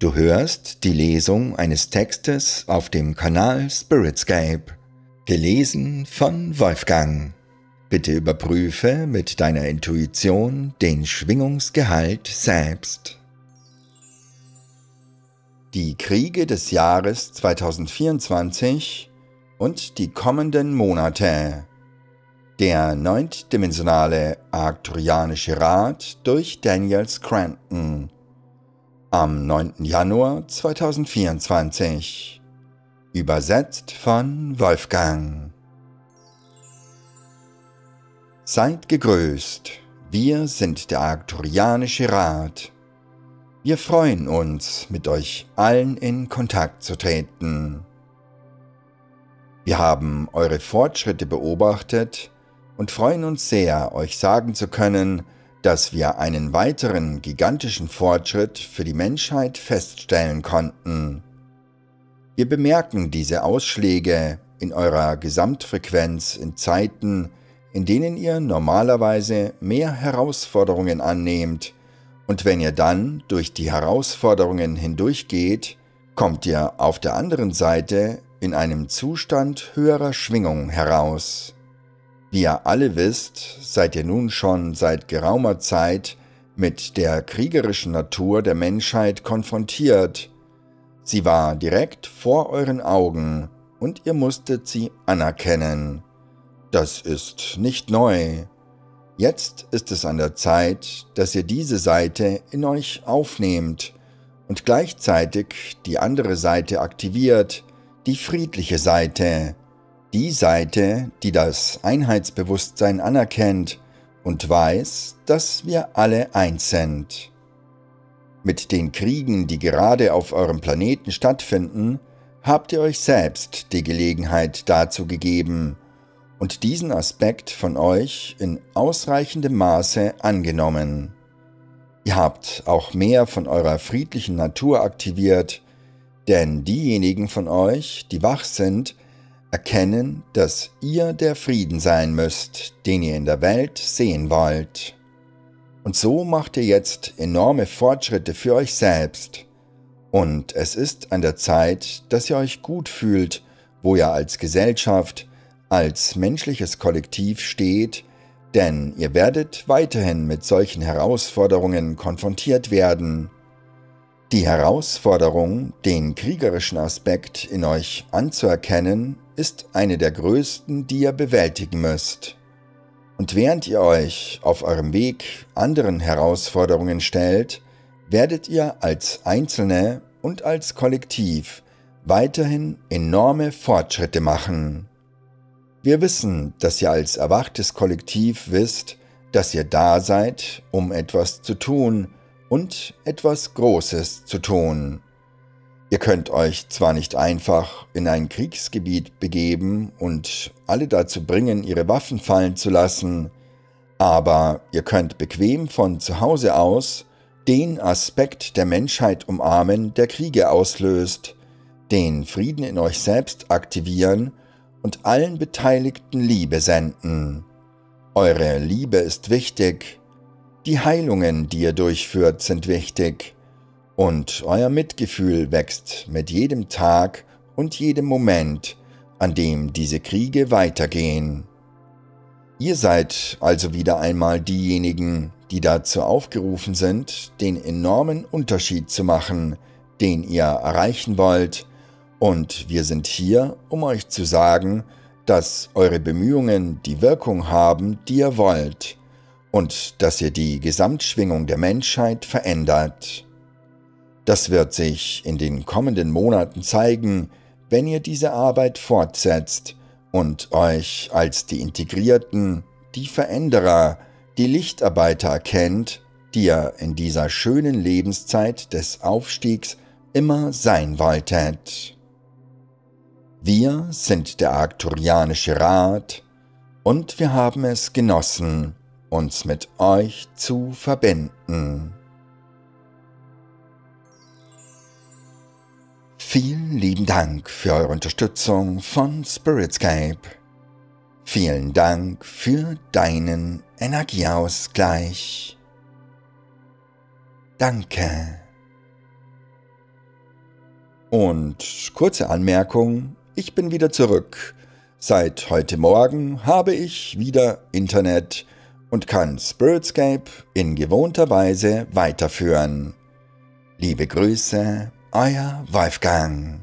Du hörst die Lesung eines Textes auf dem Kanal Spiritscape, gelesen von Wolfgang. Bitte überprüfe mit deiner Intuition den Schwingungsgehalt selbst. Die Kriege des Jahres 2024 und die kommenden Monate. Der neuntdimensionale Arcturianische Rat durch Daniel Scranton am 9. Januar 2024. Übersetzt von Wolfgang. Seid gegrüßt, wir sind der Arcturianische Rat. Wir freuen uns, mit euch allen in Kontakt zu treten. Wir haben eure Fortschritte beobachtet und freuen uns sehr, euch sagen zu können, dass wir einen weiteren gigantischen Fortschritt für die Menschheit feststellen konnten. Wir bemerken diese Ausschläge in eurer Gesamtfrequenz in Zeiten, in denen ihr normalerweise mehr Herausforderungen annehmt, und wenn ihr dann durch die Herausforderungen hindurchgeht, kommt ihr auf der anderen Seite in einem Zustand höherer Schwingung heraus. Wie ihr alle wisst, seid ihr nun schon seit geraumer Zeit mit der kriegerischen Natur der Menschheit konfrontiert. Sie war direkt vor euren Augen und ihr musstet sie anerkennen. Das ist nicht neu. Jetzt ist es an der Zeit, dass ihr diese Seite in euch aufnehmt und gleichzeitig die andere Seite aktiviert, die friedliche Seite, die Seite, die das Einheitsbewusstsein anerkennt und weiß, dass wir alle eins sind. Mit den Kriegen, die gerade auf eurem Planeten stattfinden, habt ihr euch selbst die Gelegenheit dazu gegeben und diesen Aspekt von euch in ausreichendem Maße angenommen. Ihr habt auch mehr von eurer friedlichen Natur aktiviert, denn diejenigen von euch, die wach sind, erkennen, dass ihr der Frieden sein müsst, den ihr in der Welt sehen wollt. Und so macht ihr jetzt enorme Fortschritte für euch selbst. Und es ist an der Zeit, dass ihr euch gut fühlt, wo ihr als Gesellschaft, als menschliches Kollektiv steht, denn ihr werdet weiterhin mit solchen Herausforderungen konfrontiert werden. Die Herausforderung, den kriegerischen Aspekt in euch anzuerkennen, ist eine der größten, die ihr bewältigen müsst. Und während ihr euch auf eurem Weg anderen Herausforderungen stellt, werdet ihr als Einzelne und als Kollektiv weiterhin enorme Fortschritte machen. Wir wissen, dass ihr als erwachtes Kollektiv wisst, dass ihr da seid, um etwas zu tun, und etwas Großes zu tun. Ihr könnt euch zwar nicht einfach in ein Kriegsgebiet begeben und alle dazu bringen, ihre Waffen fallen zu lassen, aber ihr könnt bequem von zu Hause aus den Aspekt der Menschheit umarmen, der Kriege auslöst, den Frieden in euch selbst aktivieren und allen Beteiligten Liebe senden. Eure Liebe ist wichtig, die Heilungen, die ihr durchführt, sind wichtig. Und euer Mitgefühl wächst mit jedem Tag und jedem Moment, an dem diese Kriege weitergehen. Ihr seid also wieder einmal diejenigen, die dazu aufgerufen sind, den enormen Unterschied zu machen, den ihr erreichen wollt, und wir sind hier, um euch zu sagen, dass eure Bemühungen die Wirkung haben, die ihr wollt, und dass ihr die Gesamtschwingung der Menschheit verändert. Das wird sich in den kommenden Monaten zeigen, wenn ihr diese Arbeit fortsetzt und euch als die Integrierten, die Veränderer, die Lichtarbeiter erkennt, die ihr in dieser schönen Lebenszeit des Aufstiegs immer sein wolltet. Wir sind der Arkturianische Rat und wir haben es genossen, uns mit euch zu verbinden. Vielen lieben Dank für eure Unterstützung von Spiritscape. Vielen Dank für deinen Energieausgleich. Danke. Und kurze Anmerkung, ich bin wieder zurück. Seit heute Morgen habe ich wieder Internet und kann Spiritscape in gewohnter Weise weiterführen. Liebe Grüße, euer Wolfgang.